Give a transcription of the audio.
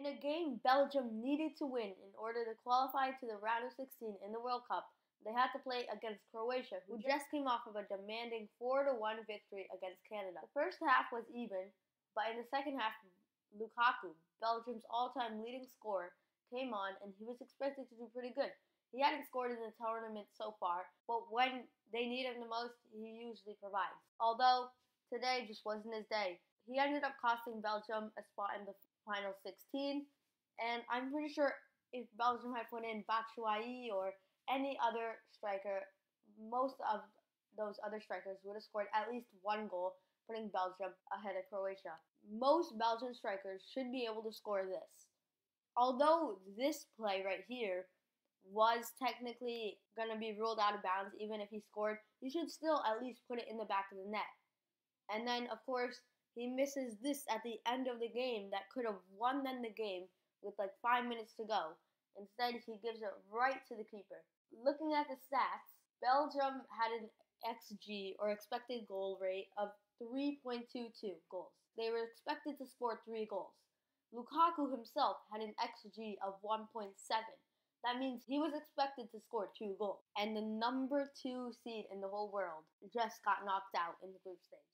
In a game Belgium needed to win in order to qualify to the round of 16 in the World Cup, they had to play against Croatia, who just came off of a demanding 4 1 victory against Canada. The first half was even, but in the second half, Lukaku, Belgium's all time leading scorer, came on and he was expected to do pretty good. He hadn't scored in the tournament so far, but when they need him the most, he usually provides. Although today just wasn't his day. He ended up costing Belgium a spot in the final 16. And I'm pretty sure if Belgium had put in Batshuayi or any other striker, most of those other strikers would have scored at least one goal, putting Belgium ahead of Croatia. Most Belgian strikers should be able to score this. Although this play right here was technically going to be ruled out of bounds, even if he scored, he should still at least put it in the back of the net. And then, of course, he misses this at the end of the game that could have won them the game with like five minutes to go. Instead, he gives it right to the keeper. Looking at the stats, Belgium had an XG or expected goal rate of 3.22 goals. They were expected to score three goals. Lukaku himself had an XG of 1.7. That means he was expected to score two goals. And the number two seed in the whole world just got knocked out in the group stage.